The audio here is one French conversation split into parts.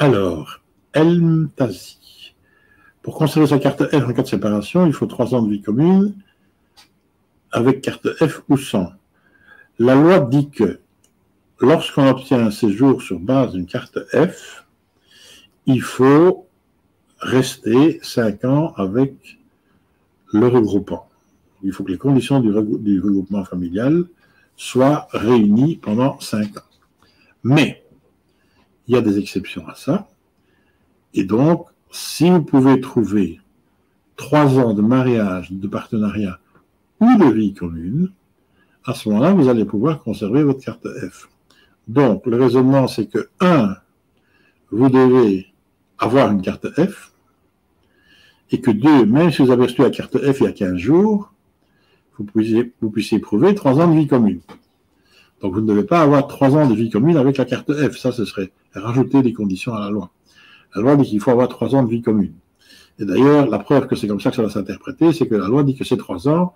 Alors, Elmtazi. Pour conserver sa carte F en cas de séparation, il faut trois ans de vie commune avec carte F ou sans. La loi dit que lorsqu'on obtient un séjour sur base d'une carte F, il faut rester cinq ans avec le regroupant. Il faut que les conditions du, regroupement familial soient réunies pendant cinq ans. Mais, il y a des exceptions à ça. Et donc, si vous pouvez trouver trois ans de mariage, de partenariat ou de vie commune, à ce moment-là, vous allez pouvoir conserver votre carte F. Donc, le raisonnement, c'est que, un, vous devez avoir une carte F, et que deux, même si vous avez reçu la carte F il y a 15 jours, vous puissiez, vous puissiez prouver trois ans de vie commune. Donc, vous ne devez pas avoir trois ans de vie commune avec la carte F. Ça, ce serait rajouter des conditions à la loi. La loi dit qu'il faut avoir trois ans de vie commune. Et d'ailleurs, la preuve que c'est comme ça que ça va s'interpréter, c'est que la loi dit que ces trois ans,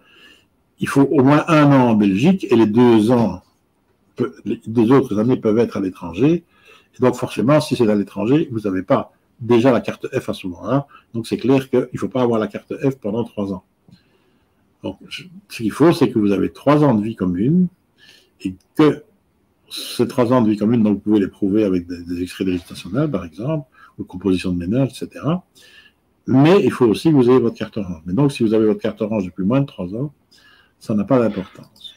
il faut au moins un an en Belgique et les deux ans, les deux autres années peuvent être à l'étranger. Et donc, forcément, si c'est à l'étranger, vous n'avez pas déjà la carte F à ce moment-là. Donc, c'est clair qu'il ne faut pas avoir la carte F pendant trois ans. Donc, ce qu'il faut, c'est que vous avez trois ans de vie commune et que ces trois ans de vie commune, donc vous pouvez les prouver avec des, extraits de registre national, par exemple, ou composition de ménage, etc. Mais il faut aussi que vous ayez votre carte orange. Mais donc, si vous avez votre carte orange depuis moins de trois ans, ça n'a pas d'importance.